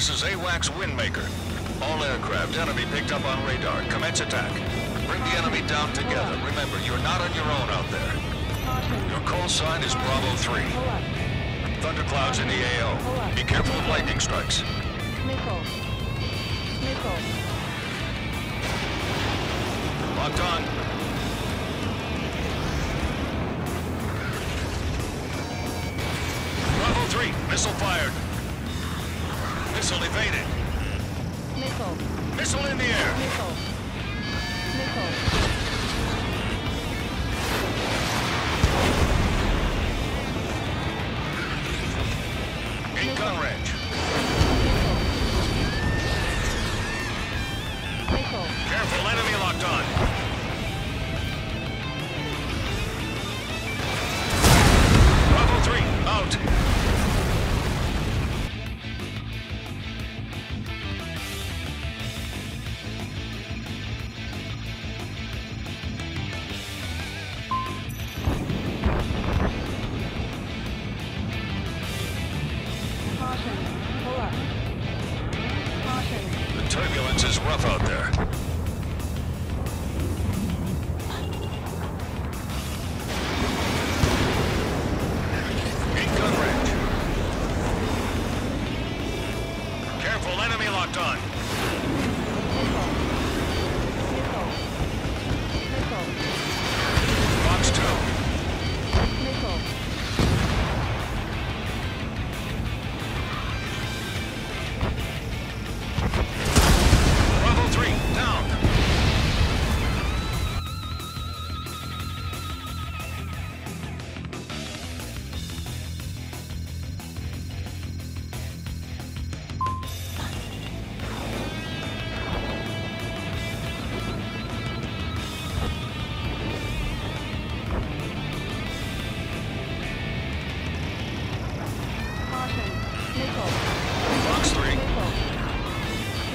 attacks Windmaker. All aircraft, enemy picked up on radar. Commence attack. Bring the enemy down together. Remember, you're not on your own out there. Your call sign is Bravo 3. Thunderclouds in the AO. Be careful of lightning strikes. Missile. Missile. Locked on. Missile evaded. Missile. Missile in the air. Missile. Missile. Box 3.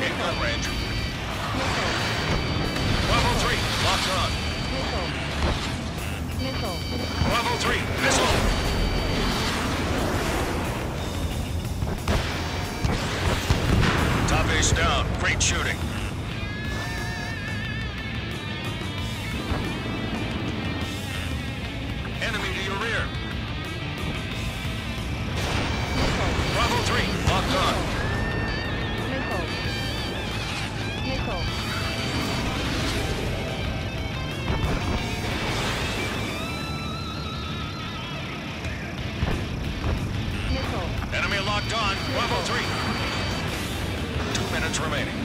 Income range. Minutes remaining.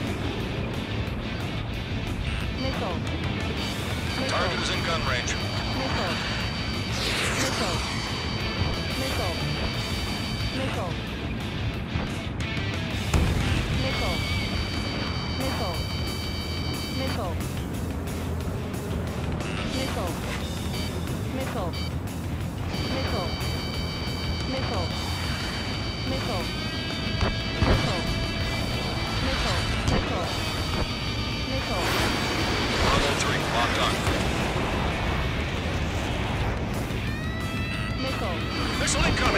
Missile. Target is in gun range. Missile. Missile. Missile. Missile. This will income.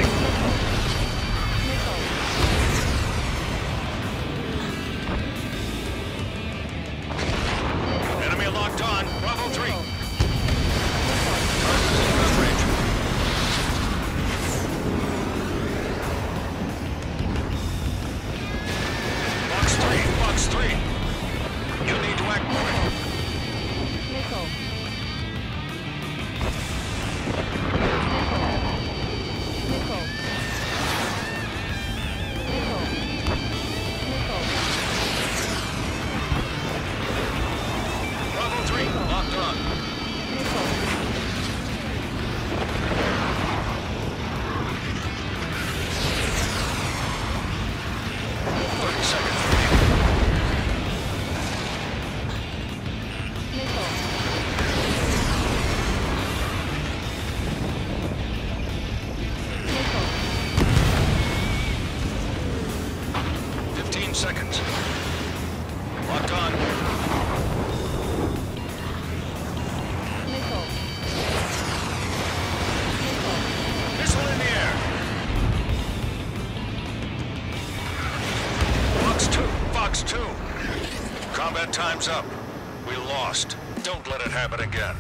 Time's up. We lost. Don't let it happen again.